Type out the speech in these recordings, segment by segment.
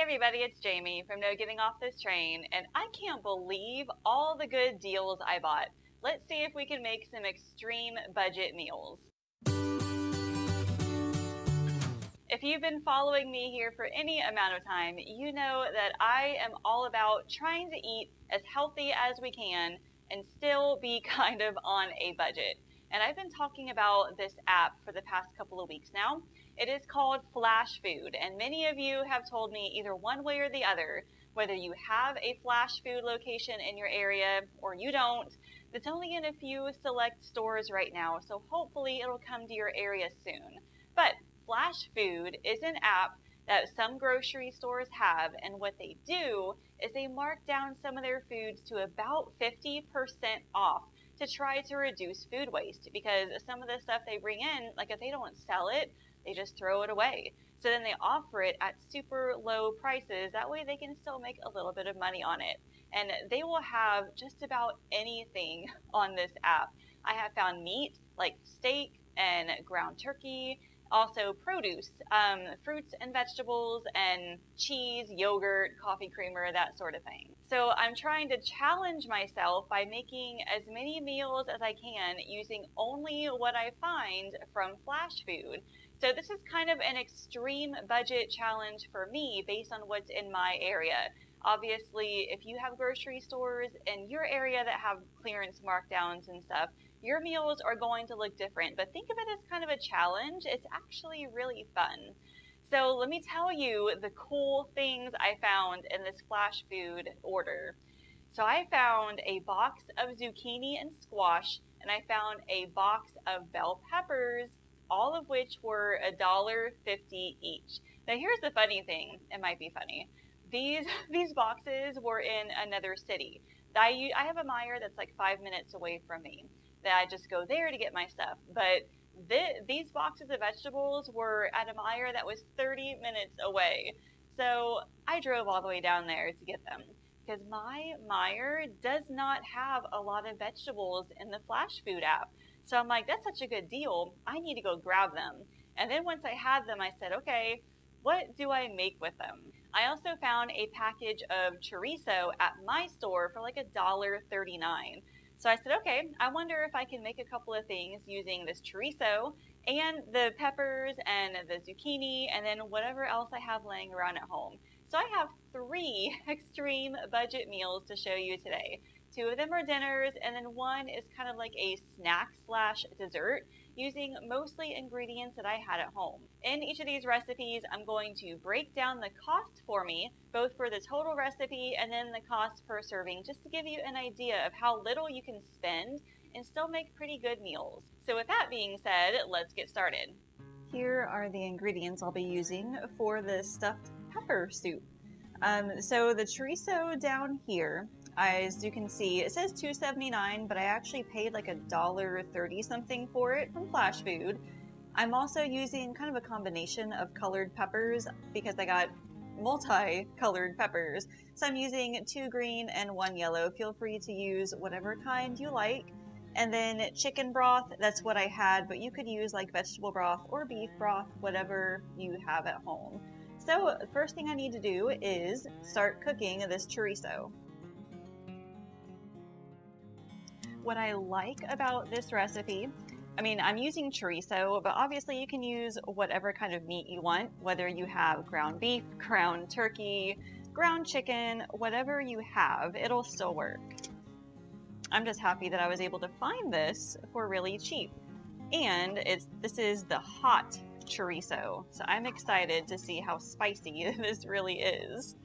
Hey everybody, it's Jaime from No Getting Off This Train, and I can't believe all the good deals I bought. Let's see if we can make some extreme budget meals. If you've been following me here for any amount of time, you know that I am all about trying to eat as healthy as we can and still be kind of on a budget. And I've been talking about this app for the past couple of weeks now. It is called Flash Food, and many of you have told me either one way or the other, whether you have a Flash Food location in your area or you don't. It's only in a few select stores right now, so hopefully it'll come to your area soon. But Flash Food is an app that some grocery stores have, and what they do is they mark down some of their foods to about 50% off to try to reduce food waste because some of the stuff they bring in, like if they don't sell it, they just throw it away. So then they offer it at super low prices. That way they can still make a little bit of money on it. And they will have just about anything on this app. I have found meat like steak and ground turkey, also produce, um, fruits and vegetables, and cheese, yogurt, coffee creamer, that sort of thing. So I'm trying to challenge myself by making as many meals as I can using only what I find from Flash Food. So this is kind of an extreme budget challenge for me based on what's in my area. Obviously, if you have grocery stores in your area that have clearance markdowns and stuff, your meals are going to look different. But think of it as kind of a challenge. It's actually really fun. So let me tell you the cool things I found in this flash food order. So I found a box of zucchini and squash, and I found a box of bell peppers all of which were $1.50 each. Now here's the funny thing, it might be funny. These these boxes were in another city. I, I have a Meijer that's like five minutes away from me. That I just go there to get my stuff. But th- these boxes of vegetables were at a Meijer that was 30 minutes away. So I drove all the way down there to get them because my Meijer does not have a lot of vegetables in the Flash Food app. So I'm like, that's such a good deal. I need to go grab them. And then once I had them, I said, okay, what do I make with them? I also found a package of chorizo at my store for like a dollar thirty-nine. So I said, okay, I wonder if I can make a couple of things using this chorizo and the peppers and the zucchini and then whatever else I have laying around at home. So I have three extreme budget meals to show you today. Two of them are dinners, and then one is kind of like a snack slash dessert using mostly ingredients that I had at home. In each of these recipes, I'm going to break down the cost for me, both for the total recipe and then the cost per serving, just to give you an idea of how little you can spend and still make pretty good meals. So with that being said, let's get started. Here are the ingredients I'll be using for the stuffed pepper soup. Um, so the chorizo down here as you can see, it says 279 but I actually paid like a dollar 30 something for it from Flash Food. I'm also using kind of a combination of colored peppers because I got multi-colored peppers. So I'm using two green and one yellow. Feel free to use whatever kind you like. And then chicken broth, that's what I had, but you could use like vegetable broth or beef broth, whatever you have at home. So first thing I need to do is start cooking this chorizo. What I like about this recipe, I mean, I'm using chorizo, but obviously you can use whatever kind of meat you want, whether you have ground beef, ground turkey, ground chicken, whatever you have, it'll still work. I'm just happy that I was able to find this for really cheap. And it's this is the hot chorizo, so I'm excited to see how spicy this really is.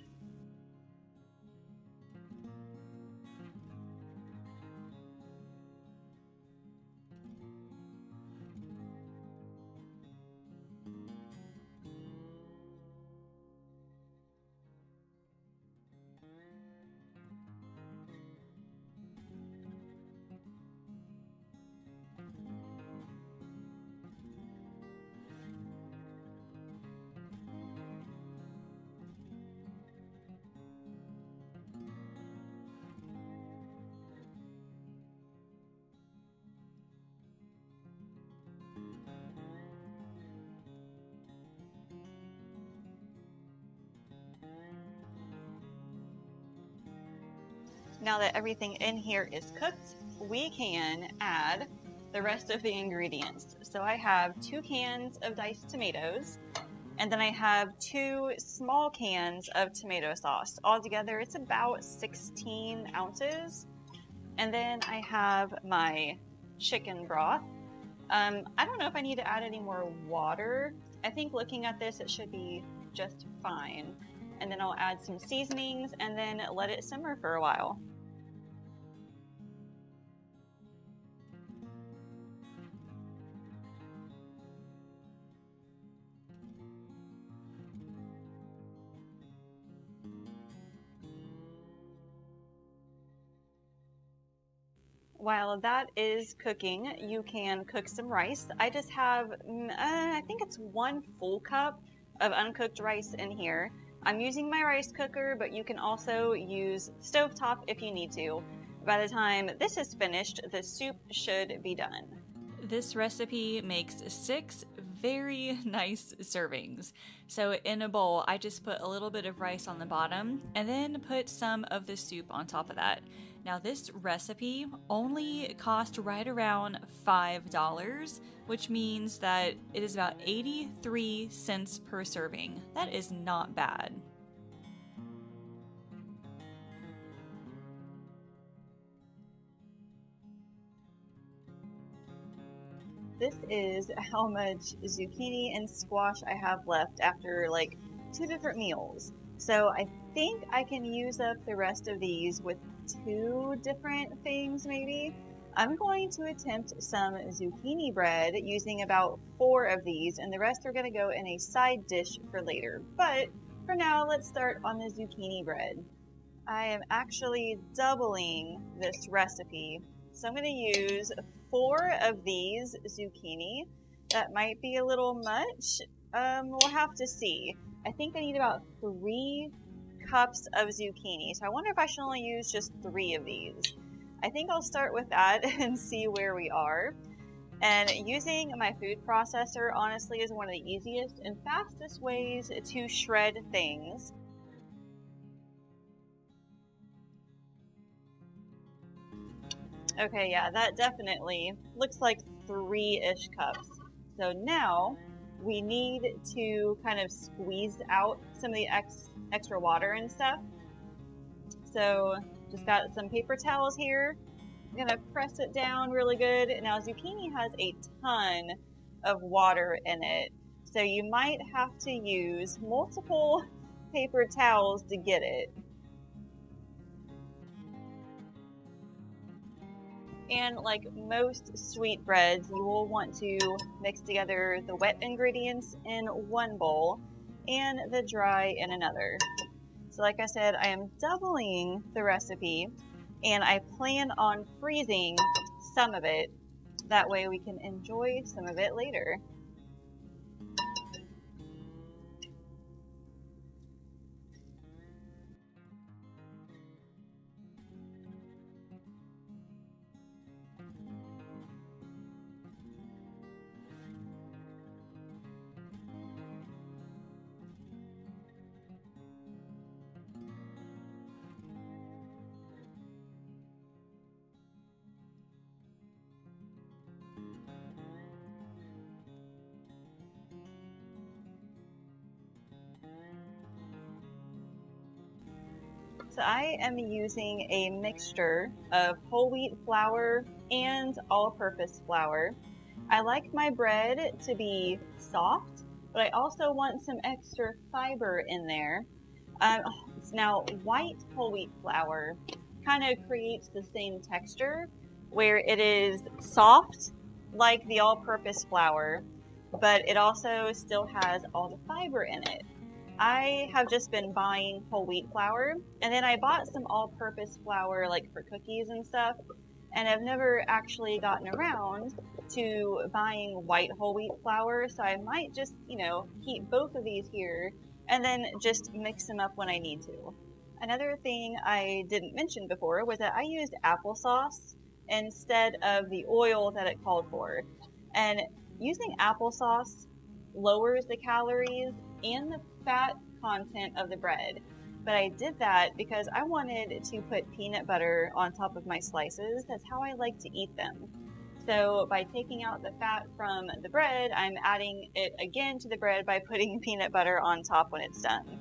Now that everything in here is cooked, we can add the rest of the ingredients. So I have two cans of diced tomatoes, and then I have two small cans of tomato sauce. Altogether, it's about 16 ounces. And then I have my chicken broth. Um, I don't know if I need to add any more water. I think looking at this, it should be just fine. And then I'll add some seasonings and then let it simmer for a while. While that is cooking, you can cook some rice. I just have, mm, uh, I think it's one full cup of uncooked rice in here. I'm using my rice cooker, but you can also use stovetop if you need to. By the time this is finished, the soup should be done. This recipe makes six very nice servings. So in a bowl, I just put a little bit of rice on the bottom and then put some of the soup on top of that. Now, this recipe only cost right around $5, which means that it is about 83 cents per serving. That is not bad. This is how much zucchini and squash I have left after like two different meals. So I think I can use up the rest of these with two different things maybe. I'm going to attempt some zucchini bread using about four of these and the rest are going to go in a side dish for later. But for now, let's start on the zucchini bread. I am actually doubling this recipe. So I'm going to use four of these zucchini. That might be a little much. Um, we'll have to see. I think I need about three cups of zucchini. So I wonder if I should only use just three of these. I think I'll start with that and see where we are. And using my food processor honestly is one of the easiest and fastest ways to shred things. Okay, yeah, that definitely looks like three-ish cups. So now we need to kind of squeeze out some of the ex extra water and stuff. So just got some paper towels here. I'm gonna press it down really good. Now zucchini has a ton of water in it. So you might have to use multiple paper towels to get it. And like most sweetbreads, you will want to mix together the wet ingredients in one bowl and the dry in another. So like I said, I am doubling the recipe and I plan on freezing some of it. That way we can enjoy some of it later. So I am using a mixture of whole wheat flour and all-purpose flour. I like my bread to be soft, but I also want some extra fiber in there. Um, now, white whole wheat flour kind of creates the same texture where it is soft like the all-purpose flour, but it also still has all the fiber in it. I have just been buying whole wheat flour, and then I bought some all-purpose flour, like for cookies and stuff, and I've never actually gotten around to buying white whole wheat flour, so I might just, you know, keep both of these here, and then just mix them up when I need to. Another thing I didn't mention before was that I used applesauce instead of the oil that it called for. And using applesauce lowers the calories and the fat content of the bread. but I did that because I wanted to put peanut butter on top of my slices. That's how I like to eat them. So by taking out the fat from the bread, I'm adding it again to the bread by putting peanut butter on top when it's done.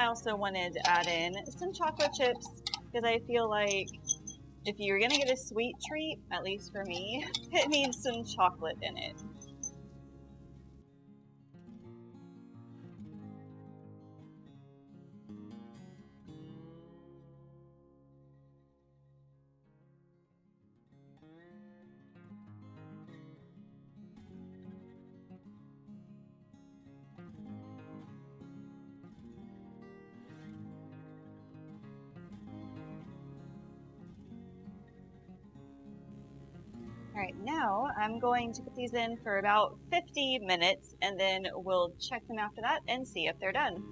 I also wanted to add in some chocolate chips because I feel like if you're gonna get a sweet treat, at least for me, it needs some chocolate in it. All right, now I'm going to put these in for about 50 minutes and then we'll check them after that and see if they're done.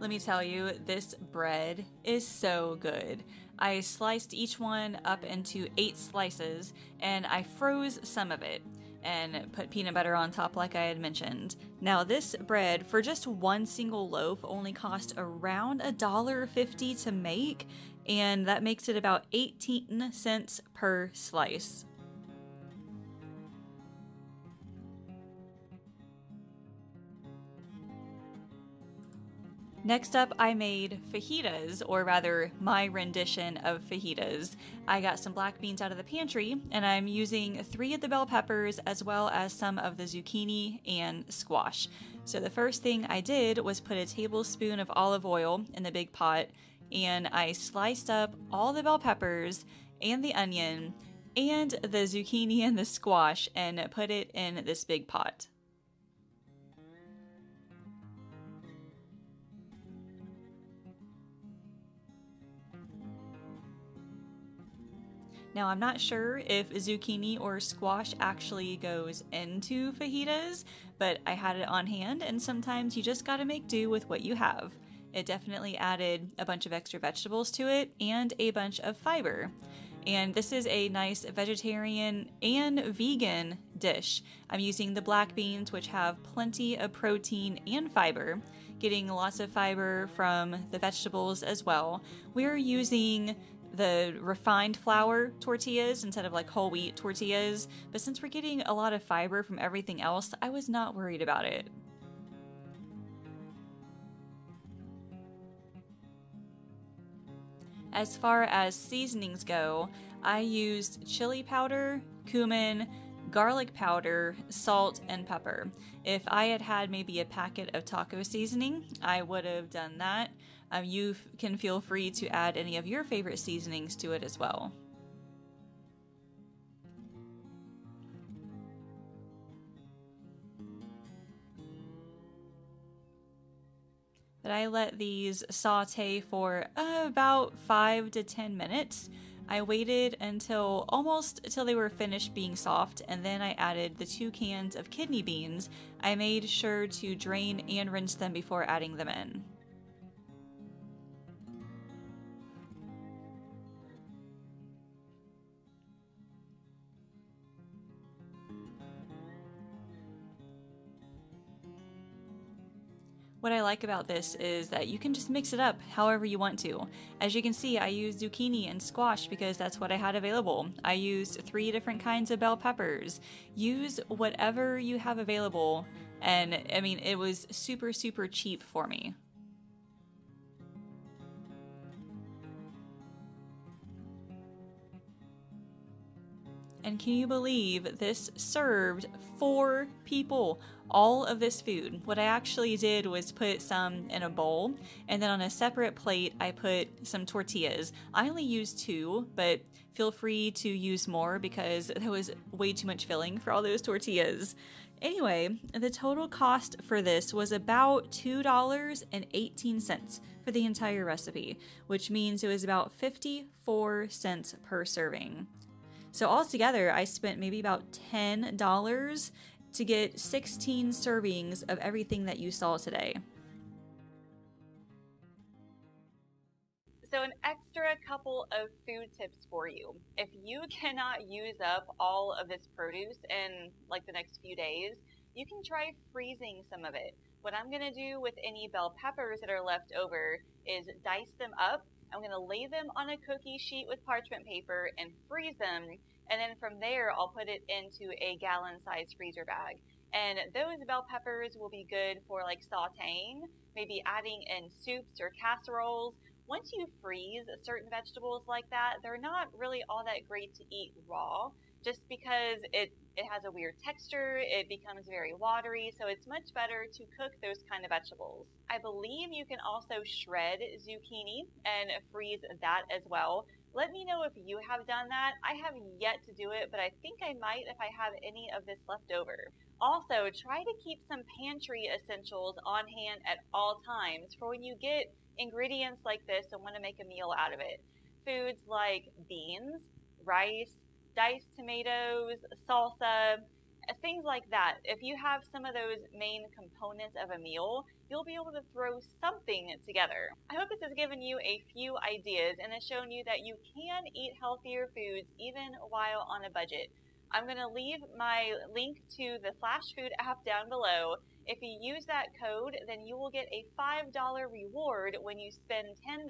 Let me tell you, this bread is so good. I sliced each one up into eight slices and I froze some of it and put peanut butter on top like I had mentioned. Now this bread for just one single loaf only cost around a dollar fifty to make and that makes it about 18 cents per slice. Next up, I made fajitas, or rather, my rendition of fajitas. I got some black beans out of the pantry, and I'm using three of the bell peppers as well as some of the zucchini and squash. So, the first thing I did was put a tablespoon of olive oil in the big pot, and I sliced up all the bell peppers and the onion and the zucchini and the squash and put it in this big pot. Now, I'm not sure if zucchini or squash actually goes into fajitas, but I had it on hand, and sometimes you just gotta make do with what you have. It definitely added a bunch of extra vegetables to it and a bunch of fiber. And this is a nice vegetarian and vegan dish. I'm using the black beans, which have plenty of protein and fiber, getting lots of fiber from the vegetables as well. We're using the refined flour tortillas instead of like whole wheat tortillas, but since we're getting a lot of fiber from everything else, I was not worried about it. As far as seasonings go, I used chili powder, cumin, garlic powder, salt, and pepper. If I had had maybe a packet of taco seasoning, I would have done that. Um, you can feel free to add any of your favorite seasonings to it as well. But I let these saute for about 5 to 10 minutes. I waited until almost until they were finished being soft and then I added the two cans of kidney beans. I made sure to drain and rinse them before adding them in. What I like about this is that you can just mix it up however you want to. As you can see, I used zucchini and squash because that's what I had available. I used three different kinds of bell peppers. Use whatever you have available, and I mean, it was super, super cheap for me. And can you believe this served four people? All of this food. What I actually did was put some in a bowl, and then on a separate plate, I put some tortillas. I only used two, but feel free to use more because there was way too much filling for all those tortillas. Anyway, the total cost for this was about $2.18 for the entire recipe, which means it was about 54 cents per serving. So altogether, I spent maybe about $10 to get 16 servings of everything that you saw today. So, an extra couple of food tips for you. If you cannot use up all of this produce in like the next few days, you can try freezing some of it. What I'm going to do with any bell peppers that are left over is dice them up. I'm going to lay them on a cookie sheet with parchment paper and freeze them. And then from there, I'll put it into a gallon sized freezer bag. And those bell peppers will be good for like sauteing, maybe adding in soups or casseroles. Once you freeze certain vegetables like that, they're not really all that great to eat raw just because it, it has a weird texture, it becomes very watery, so it's much better to cook those kind of vegetables. I believe you can also shred zucchini and freeze that as well. Let me know if you have done that. I have yet to do it, but I think I might if I have any of this left over. Also, try to keep some pantry essentials on hand at all times for when you get ingredients like this and want to make a meal out of it. Foods like beans, rice, diced tomatoes, salsa, uh, things like that. If you have some of those main components of a meal, you'll be able to throw something together. I hope this has given you a few ideas and has shown you that you can eat healthier foods even while on a budget. I'm going to leave my link to the Flash Food app down below. If you use that code, then you will get a $5 reward when you spend $10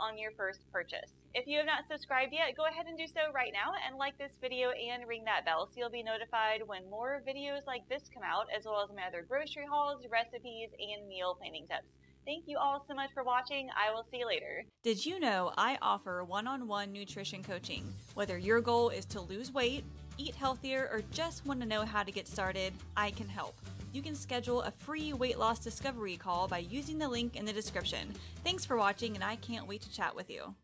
on your first purchase. If you have not subscribed yet, go ahead and do so right now and like this video and ring that bell so you'll be notified when more videos like this come out, as well as my other grocery hauls, recipes, and meal planning tips. Thank you all so much for watching. I will see you later. Did you know I offer one on one nutrition coaching? Whether your goal is to lose weight, eat healthier, or just want to know how to get started, I can help you can schedule a free weight loss discovery call by using the link in the description. Thanks for watching, and I can't wait to chat with you.